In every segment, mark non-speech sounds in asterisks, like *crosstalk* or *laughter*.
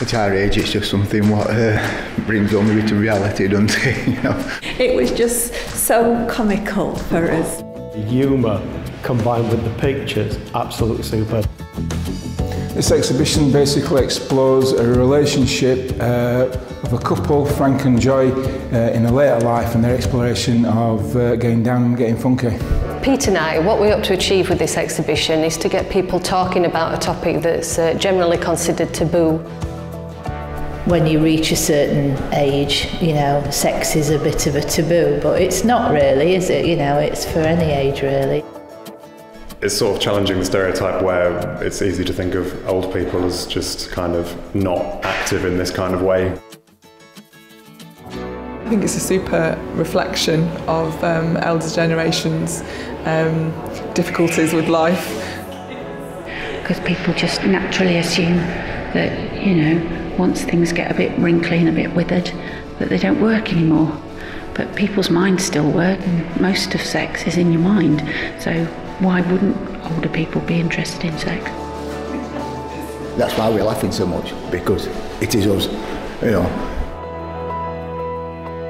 At our age, it's just something what uh, brings home a bit of reality, doesn't it? *laughs* you know? It was just so comical for us. The humour combined with the pictures, absolutely superb. This exhibition basically explores a relationship uh, of a couple, Frank and Joy, uh, in a later life and their exploration of uh, getting down and getting funky. Pete and I, what we hope to achieve with this exhibition is to get people talking about a topic that's uh, generally considered taboo. When you reach a certain age, you know, sex is a bit of a taboo, but it's not really, is it? You know, it's for any age really. It's sort of challenging the stereotype where it's easy to think of old people as just kind of not active in this kind of way. I think it's a super reflection of um, elder generations' um, difficulties with life. Because people just naturally assume that, you know, once things get a bit wrinkly and a bit withered, that they don't work anymore. But people's minds still work, and most of sex is in your mind. So why wouldn't older people be interested in sex? That's why we're laughing so much, because it is us, you know.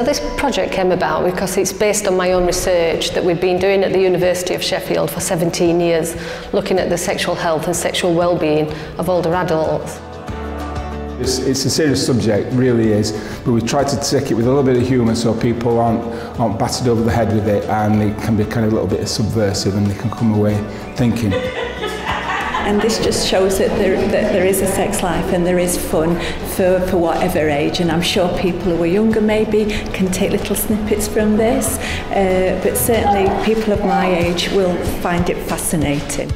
This project came about because it's based on my own research that we've been doing at the University of Sheffield for 17 years, looking at the sexual health and sexual well-being of older adults. It's, it's a serious subject, really is, but we try to take it with a little bit of humour so people aren't, aren't battered over the head with it and it can be kind of a little bit subversive and they can come away thinking. and this just shows that there, that there is a sex life and there is fun for, for whatever age and I'm sure people who are younger maybe can take little snippets from this uh, but certainly people of my age will find it fascinating.